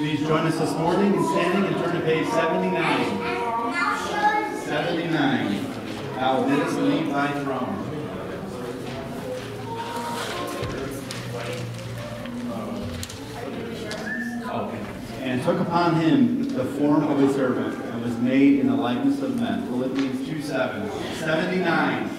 Please join us this morning in standing and turn to page 79. 79. Thou didst leave thy throne. and took upon him the form of a servant and was made in the likeness of men. Philippians 2 7. 79.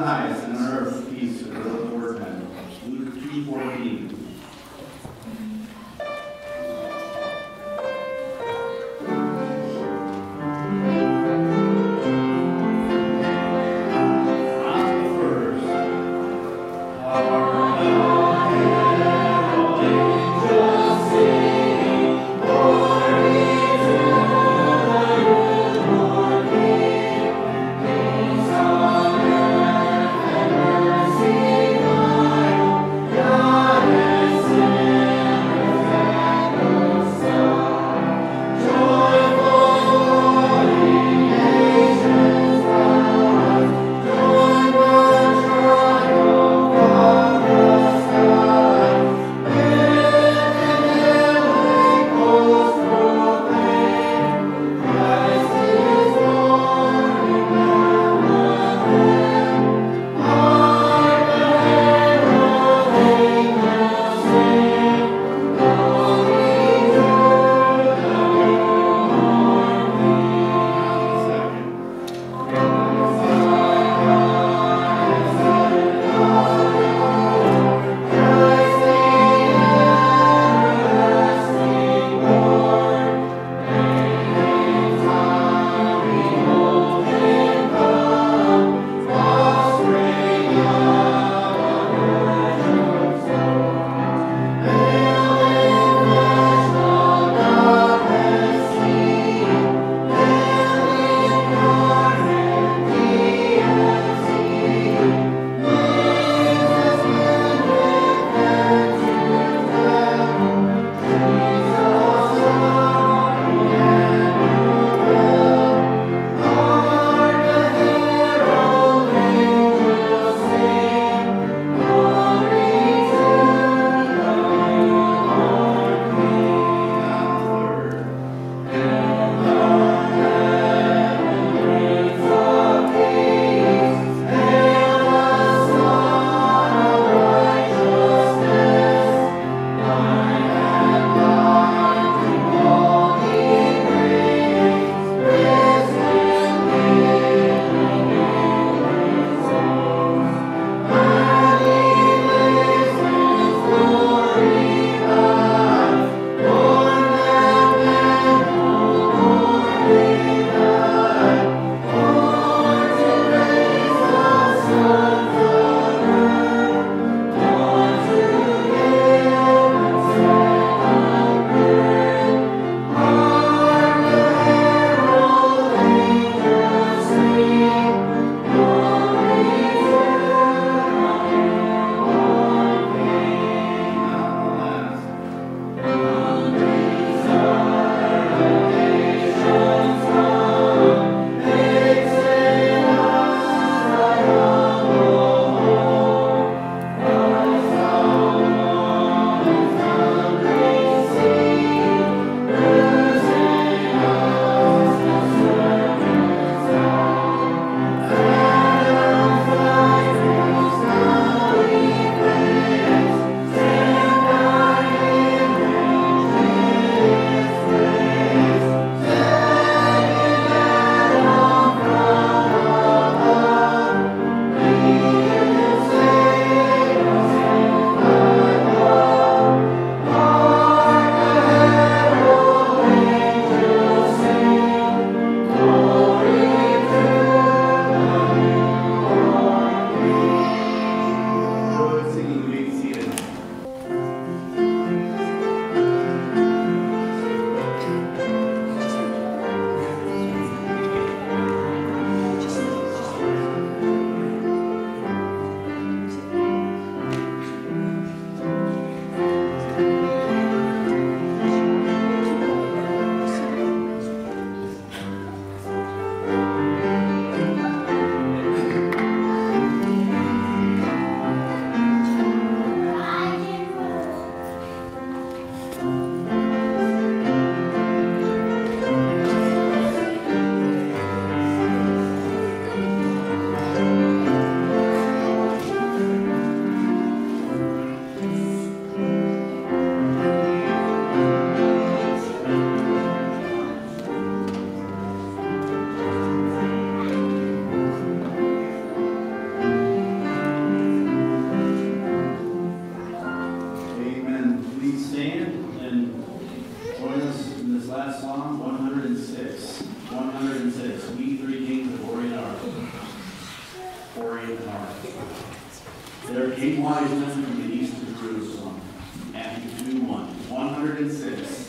Raíssa. Came from the east to Jerusalem, and to do one, one hundred and six,